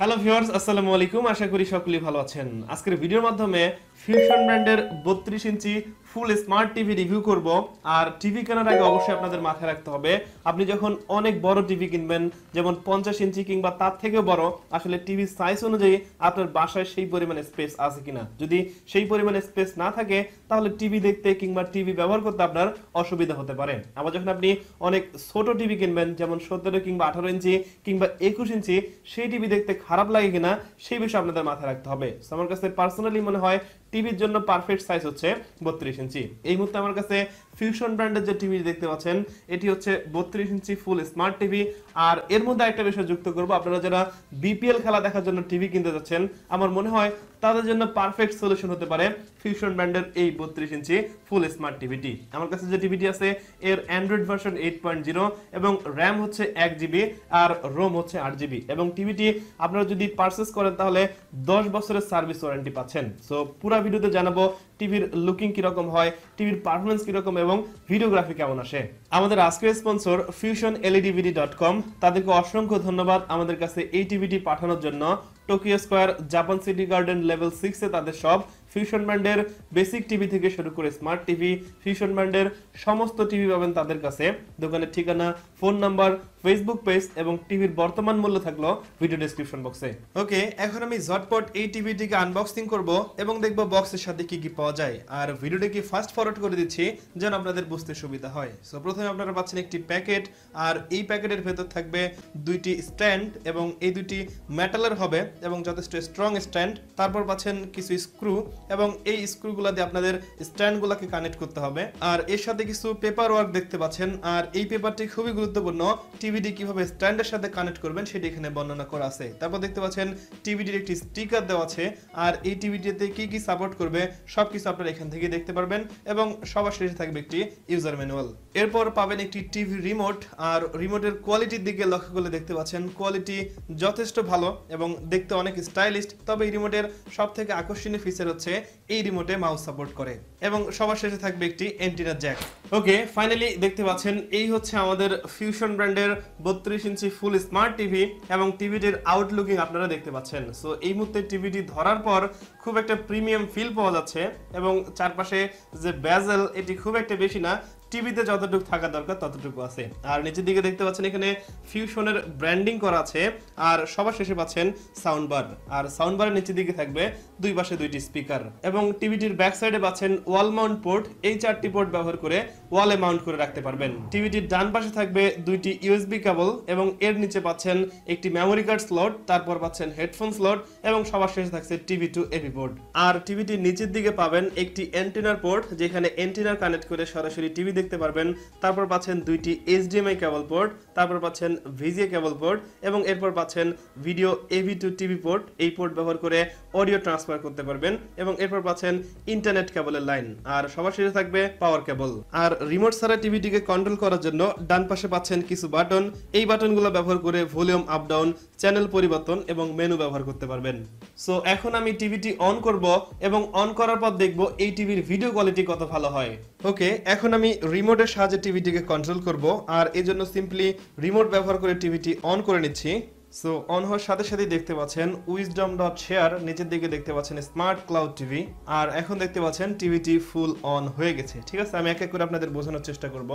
Hello viewers আসসালামু আলাইকুম আশা করি সকলেই ভালো আছেন। আজকের ভিডিওর মাধ্যমে ফিউশন ব্র্যান্ডের বত্রিশ inch full smart TV review করব। আর টিভি কেনার আগে অবশ্যই আপনাদের মাথায় রাখতে হবে, আপনি যখন অনেক বড় টিভি কিনবেন, যেমন পঞ্চাশ ইঞ্চি কিংবা তার থেকেও বড়, আসলে টিভির সাইজ অনুযায়ী আপনার বাসায় সেই পরিমাণে স্পেস আছে কিনা। যদি সেই পরিমাণে স্পেস না থাকে, তাহলে টিভি দেখতে কিংবা টিভি ব্যবহার করতে আপনার অসুবিধা হতে পারে। আবার যখন আপনি অনেক ছোট টিভি কিনবেন, যেমন সতেরো কিংবা আঠারো ইঞ্চি কিংবা একুশ ইঞ্চি, সেই টিভি দেখতে খারাপ লাগে কিনা, সেই বিষয়ে আপনাদের মাথায় রাখতে হবে। আমার কাছে পার্সোনালি মনে হয় টিভির জন্য পারফেক্ট সাইজ হচ্ছে বত্রিশ ইঞ্চি এই মুহূর্তে আমার কাছে ফিউশন ব্র্যান্ডের যে টিভি দেখতে পাচ্ছেন, এটি হচ্ছে বত্রিশ ইঞ্চি ফুল স্মার্ট টিভি আর এর মধ্যে একটা বিষয় যুক্ত করব, আপনারা যারা বিপিএল খেলা দেখার জন্য টিভি কিনতে যাচ্ছেন, আমার মনে হয় তাদের জন্য পারফেক্ট সলিউশন হতে পারে ফিউশন ব্র্যান্ডের এই বত্রিশ ইঞ্চি ফুল স্মার্ট টিভিটি আমার কাছে যে টিভিটি আছে, এর Android version eight point zero এবং র্যাম হচ্ছে এক জিবি আর রোম হচ্ছে আট জিবি এবং টিভিটি আপনারা যদি পারচেস করেন, তাহলে দশ বছরের সার্ভিস ওয়ারেন্টি পাচ্ছেন। সো পুরো ভিডিওতে জানাব টিভির লুকিং কীরকম হয় টিভির পারফরমেন্স কীরকম এবং ভিডিওগ্রাফি কেমন আসে? আমাদের আজকের sponsor fusion LEDVD dot com তাদেরকে অসংখ্য ধন্যবাদ আমাদের কাছে এই টিভিটি পাঠানোর জন্য। Tokyo square Japan city garden level সিক্সে তাদের সব ফিউশন ব্র্যান্ডের বেসিক টিভি থেকে শুরু করে স্মার্ট টিভি ফিউশন ব্র্যান্ডের সমস্ত টিভি পাবেন তাদের কাছে। দোকানের ঠিকানা ফোন নাম্বার ফেসবুক পেজ এবং টিভির বর্তমান মূল্য থাকল ভিডিও ডেসক্রিপশন বক্সে ওকে এখন আমি ঝটপট এই টিভিটিকে আনবক্সিং করব এবং দেখব বক্সের সাথে কি কি পাওয়া যায়। আর ভিডিওটিকে ফাস্ট ফরওয়ার্ড করে দিচ্ছি যেন আপনাদের বুঝতে সুবিধা হয়। সো প্রথমে আপনারা পাচ্ছেন একটি প্যাকেট, আর এই প্যাকেটের ভেতর থাকবে দুইটি স্ট্যান্ড এবং এই দুইটি মেটালের হবে এবং যথেষ্ট স্ট্রং স্ট্যান্ড। তারপর পাচ্ছেন কিছু স্ক্রু এবং এই স্ক্রুগুলো দিয়ে আপনাদের স্ট্যান্ডগুলোকে কানেক্ট করতে হবে। আর এর সাথে কিছু পেপার ওয়ার্ক দেখতে পাচ্ছেন। আর এই পেপারটি খুবই গুরুত্বপূর্ণ। টিভিটি কীভাবে স্ট্যান্ডের সাথে কানেক্ট করবেন সেটি এখানে বর্ণনা করা আছে। তারপর দেখতে পাচ্ছেন টিভিটির একটি স্টিকার দেওয়া আছে। আর এই টিভিটিতে কি কি সাপোর্ট করবে সবকিছু আপনারা এখান থেকে দেখতে পারবেন এবং সবার শেষে থাকবে একটি ইউজার ম্যানুয়াল এরপর পাবেন একটি টিভি রিমোট, আর রিমোটের কোয়ালিটির দিকে লক্ষ্য করলে দেখতে পাচ্ছেন কোয়ালিটি যথেষ্ট ভালো এবং দেখতে অনেক স্টাইলিস্ট তবে এই রিমোটের সব থেকে আকর্ষণীয় ফিচার হচ্ছে এই রিমোটে মাউস সাপোর্ট করে এবং সবার শেষে থাকবে একটি এন্টিনা জ্যাক ওকে ফাইনালি দেখতে পাচ্ছেন এই হচ্ছে আমাদের ফিউশন ব্র্যান্ডের বত্রিশ ইঞ্চি ফুল স্মার্ট টিভি এবং টিভিটির আউটলুকিং আপনারা দেখতে পাচ্ছেন। সো এই মুহূর্তে টিভিটি ধরার পর খুব একটা প্রিমিয়াম ফিল পাওয়া যাচ্ছে এবং চারপাশে যে ব্যাজেল এটি খুব একটা বেশি না টিভিতে যতটুকু থাকা দরকার ততটুকু আছে। আর নিচের দিকে দেখতে পাচ্ছেন এখানে ফিউশনের ব্র্যান্ডিং করা আছে, আর সবার শেষে পাচ্ছেন সাউন্ড বার আর সাউন্ড বারের নিচের দিকে থাকবে দুই পাশে দুইটি স্পিকার এবং টিভিটির ব্যাক সাইডে পাচ্ছেন ওয়াল মাউন্ট পোর্ট এই চারটি পোর্ট ব্যবহার করে ওয়ালে মাউন্ট করে রাখতে পারবেন। টিভিটির ডান পাশে থাকবে দুইটি ইউএসবি কেবল এবং এর নিচে পাচ্ছেন একটি মেমোরি কার্ড স্লট তারপর পাচ্ছেন হেডফোন স্লট এবং সবার শেষে থাকছে টিভি টু এপি পোর্ট আর টিভিটির নিচের দিকে পাবেন একটি এন্টিনার পোর্ট যেখানে এন্টিনার কানেক্ট করে সরাসরি টিভি দেখতে পারবেন। তারপর পাচ্ছেন দুইটি এইচডিএমআই কেবল পোর্ট তারপর পাচ্ছেন ভিজিএ কেবল পোর্ট এবং এরপর পাচ্ছেন video AV to TV port এই পোর্ট ব্যবহার করে অডিও ট্রান্সফার করতে পারবেন এবং এরপর পাচ্ছেন ইন্টারনেট কেবলের লাইন আর সবার শেষে থাকবে পাওয়ার কেবল আর রিমোট ছাড়া টিভিটিকে কন্ট্রোল করার জন্য ডান পাশে পাচ্ছেন কিছু বাটন এই বাটনগুলো ব্যবহার করে ভলিউম আপ ডাউন চ্যানেল পরিবর্তন এবং মেনু ব্যবহার করতে পারবেন। সো এখন আমি টিভিটি অন করব এবং অন করার পর দেখব এই টিভির ভিডিও কোয়ালিটি কত ভালো হয়। ওকে এখন আমি রিমোটের সাহায্যে টিভিটিকে কন্ট্রোল করব। আর এই জন্য সিম্পলি রিমোট ব্যবহার করে টিভিটি অন করে নিচ্ছি। সো অন হওয়ার সাথে সাথেই দেখতে পাচ্ছেন উইজডম ডট শেয়ার নিচের দিকে দেখতে পাচ্ছেন স্মার্ট ক্লাউড টিভি আর এখন দেখতে পাচ্ছেন টিভিটি ফুল অন হয়ে গেছে। ঠিক আছে? আমি এক এক করে আপনাদের বোঝানোর চেষ্টা করব।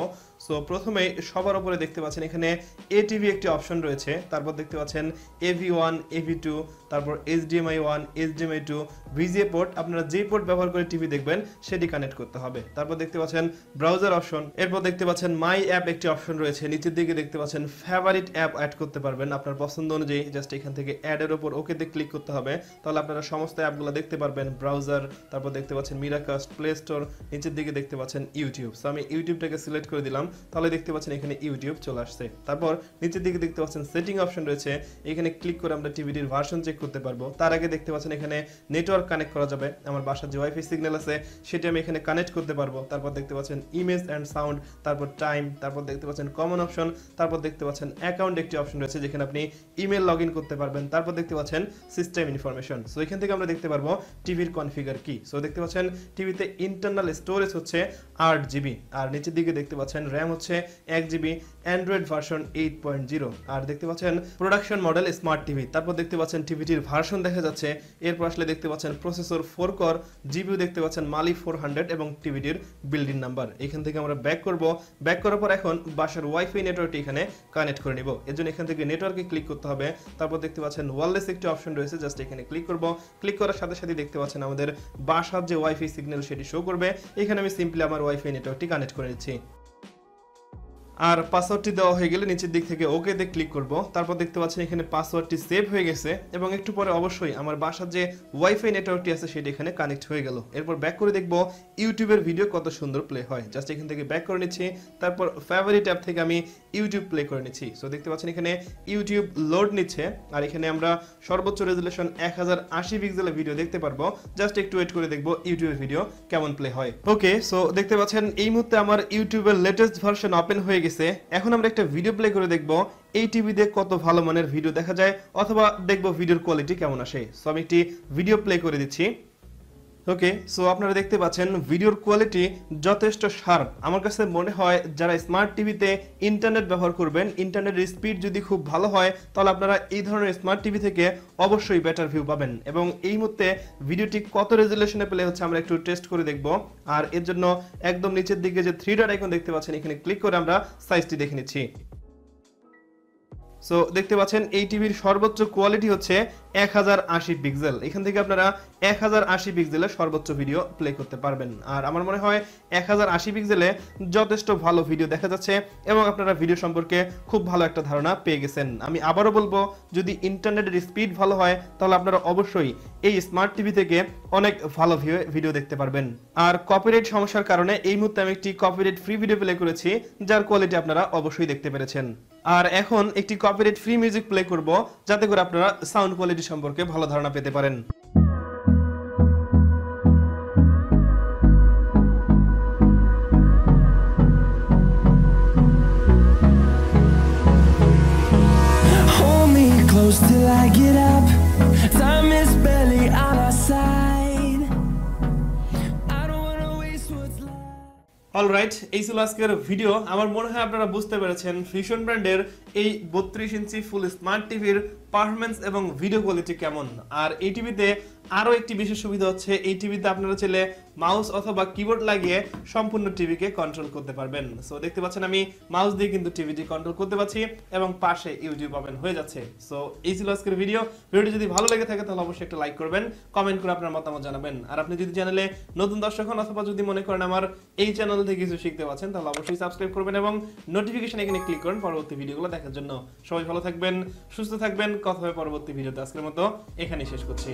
সো প্রথমে সবার উপরে দেখতে পাচ্ছেন এখানে এ টিভি একটি অপশন রয়েছে। তারপর দেখতে পাচ্ছেন এভি ওয়ান এভি টু তারপর HDMI one HDMI two VGA port আপনারা যে পোর্ট ব্যবহার করে টিভি দেখবেন, সেটি কানেক্ট করতে হবে। তারপর দেখতে পাচ্ছেন ব্রাউজার অপশন এরপর দেখতে পাচ্ছেন মাই অ্যাপ একটি অপশন রয়েছে। নিচের দিকে দেখতে পাচ্ছেন ফেভারিট অ্যাপ অ্যাড করতে পারবেন। আপনার পছন্দ অনুযায়ী জাস্ট এখান থেকে অ্যাডের উপর ওকেতে ক্লিক করতে হবে। তাহলে আপনারা সমস্ত অ্যাপগুলো দেখতে পারবেন। ব্রাউজার তারপর দেখতে পাচ্ছেন মিরাকাস্ট প্লে স্টোর নিচের দিকে দেখতে পাচ্ছেন ইউটিউব সো আমি ইউটিউবটাকে সিলেক্ট করে দিলাম। তাহলে দেখতে পাচ্ছেন এখানে ইউটিউব চলে আসছে। তারপর নিচের দিকে দেখতে পাচ্ছেন সেটিং অপশন রয়েছে। এখানে ক্লিক করে আমরা টিভিটির ভার্সন চেক করতে পারব। তার আগে দেখতে পাচ্ছেন এখানে নেটওয়ার্ক কানেক্ট করা যাবে। আমার বাসার যে ওয়াইফাই সিগন্যাল আছে, সেটি আমি এখানে কানেক্ট করতে পারব। তারপর দেখতে পাচ্ছেন ইমেজ অ্যান্ড সাউন্ড তারপর টাইম তারপর দেখতে পাচ্ছেন কমন অপশন তারপর দেখতে পাচ্ছেন অ্যাকাউন্ট একটি অপশন রয়েছে, যেখানে আপনি ইমেল লগ করতে পারবেন। তারপর দেখতে পাচ্ছেন সিস্টেম ইনফরমেশন সো এখান থেকে আমরা দেখতে পারব টিভির কনফিগার কি। সো দেখতে পাচ্ছেন টিভিতে ইন্টারনাল স্টোরেজ হচ্ছে আট জিবি। আর নিচের দিকে দেখতে পাচ্ছেন র্যাম হচ্ছে এক GB Android version eight point zero আর দেখতে পাচ্ছেন প্রোডাকশন মডেল স্মার্ট টিভি তারপর দেখতে পাচ্ছেন টিভিটির ভার্সন দেখা যাচ্ছে। এরপর আসলে দেখতে পাচ্ছেন প্রসেসর ফোর কর জিবিও দেখতে পাচ্ছেন মালি ফোর হান্ড্রেড এবং টিভিটির বিল্ডিং নাম্বার এখান থেকে আমরা ব্যাক করব। ব্যাক করার পর এখন বাসার ওয়াইফাই নেটওয়ার্কটি এখানে কানেক্ট করে নিব। এর জন্য এখান থেকে নেটওয়ার্কে ক্লিক করতে হবে। তারপর দেখতে পাচ্ছেন ওয়ারলেস একটি অপশন রয়েছে জাস্ট এখানে ক্লিক করব। ক্লিক করার সাথে সাথে দেখতে পাচ্ছেন আমাদের বাসার যে ওয়াইফাই সিগন্যাল সেটি শো করবে। এখানে আমি সিম্পলি আমার ওয়াইফাই নেটওয়ার্কটি কানেক্ট করে নিচ্ছি। আর পাসওয়ার্ডটি দেওয়া হয়ে গেলে নিচের দিক থেকে ওকেতে ক্লিক করব। তারপর দেখতে পাচ্ছেন এখানে পাসওয়ার্ডটি সেভ হয়ে গেছে এবং একটু পরে অবশ্যই আমার বাসার যে ওয়াইফাই নেটওয়ার্কটি আছে সেটি এখানে কানেক্ট হয়ে গেল। এরপর ব্যাক করে দেখব ইউটিউবের ভিডিও কত সুন্দর প্লে হয়। জাস্ট এখান থেকে ব্যাক করে নিচ্ছি, তারপর ফেভারিট অ্যাপ থেকে আমি ইউটিউব প্লে করে নিচ্ছি। সো দেখতে পাচ্ছেন এখানে ইউটিউব লোড নিচ্ছে আর এখানে আমরা সর্বোচ্চ রেজুলেশন এক হাজার আশি পিক্সেলের ভিডিও দেখতে পারব। জাস্ট একটু ওয়েট করে দেখব ইউটিউবের ভিডিও কেমন প্লে হয়। ওকে সো দেখতে পাচ্ছেন এই মুহূর্তে আমার ইউটিউবের লেটেস্ট ভার্সন ওপেন হয়ে গেছে। এখন আমরা একটা ভিডিও প্লে করে দেখব এই টিভিতে কত ভালো মানের ভিডিও দেখা যায়, অথবা দেখব ভিডিওর কোয়ালিটি কেমন আসে। সো আমি একটি ভিডিও প্লে করে দিচ্ছি। ওকে সো আপনারা দেখতে পাচ্ছেন ভিডিওর কোয়ালিটি যথেষ্ট শার্প আমার কাছে মনে হয়, যারা স্মার্ট টিভিতে ইন্টারনেট ব্যবহার করবেন ইন্টারনেটের স্পিড যদি খুব ভালো হয়, তাহলে আপনারা এই ধরনের স্মার্ট টিভি থেকে অবশ্যই বেটার ভিউ পাবেন। এবং এই মুহূর্তে ভিডিওটি কত রেজুলেশনে প্লে হচ্ছে আমরা একটু টেস্ট করে দেখব। আর এর জন্য একদম নিচের দিকে যে থ্রি ডট আইকন দেখতে পাচ্ছেন, এখানে ক্লিক করে আমরা সাইজটি দেখে নিচ্ছি। সো দেখতে পাচ্ছেন, এই টিভির সর্বোচ্চ কোয়ালিটি হচ্ছে এক হাজার আশি পিক্সেল এখান থেকে আপনারা এক হাজার আশি পিক্সেলের সর্বোচ্চ ভিডিও প্লে করতে পারবেন। আর আমার মনে হয় এক হাজার আশি পিক্সেলে যথেষ্ট ভালো ভিডিও দেখা যাচ্ছে এবং আপনারা ভিডিও সম্পর্কে খুব ভালো একটা ধারণা পেয়ে গেছেন। আমি আবারও বলব, যদি ইন্টারনেটের স্পিড ভালো হয়, তাহলে আপনারা অবশ্যই এই স্মার্ট টিভি থেকে অনেক ভালো ভিডিও দেখতে পারবেন। আর কপিরাইট সমস্যার কারণে এই মুহূর্তে আমি একটি কপিরাইট ফ্রি ভিডিও প্লে করেছি, যার কোয়ালিটি আপনারা অবশ্যই দেখতে পেরেছেন। আর এখন একটি কপিরাইট ফ্রি মিউজিক প্লে করব, যাতে করে আপনারা সাউন্ড কোয়ালিটি সম্পর্কে ভালো ধারণা পেতে পারেন। অলরাইট এই ছিল আজকের ভিডিও আমার মনে হয় আপনারা বুঝতে পেরেছেন ফিশন ব্র্যান্ডের এই বত্রিশ ইঞ্চি ফুল স্মার্ট টিভির পারফরমেন্স এবং ভিডিও কোয়ালিটি কেমন। আর এই টিভিতে আরও একটি বিশেষ সুবিধা হচ্ছে, এই টিভিতে আপনারা চাইলে মাউস অথবা কিবোর্ড লাগিয়ে সম্পূর্ণ টিভিকে কন্ট্রোল করতে পারবেন। সো দেখতে পাচ্ছেন আমি মাউস দিয়ে কিন্তু টিভিটি কন্ট্রোল করতে পারছি এবং পাশে ইউটিউব ওপেন হয়ে যাচ্ছে। সো এই ছিল আজকের ভিডিও ভিডিওটি যদি ভালো লেগে থাকে তাহলে অবশ্যই একটা লাইক করবেন কমেন্ট করে আপনার মতামত জানাবেন। আর আপনি যদি চ্যানেলে নতুন দর্শক হন অথবা যদি মনে করেন আমার এই চ্যানেল থেকে কিছু শিখতে পাচ্ছেন তাহলে অবশ্যই সাবস্ক্রাইব করবেন এবং নোটিফিকেশন এখানে ক্লিক করেন পরবর্তী ভিডিওগুলো দেখার জন্য। সবাই ভালো থাকবেন, সুস্থ থাকবেন। কথা হবে পরবর্তী ভিডিওতে আজকের মতো এখানেই শেষ করছি।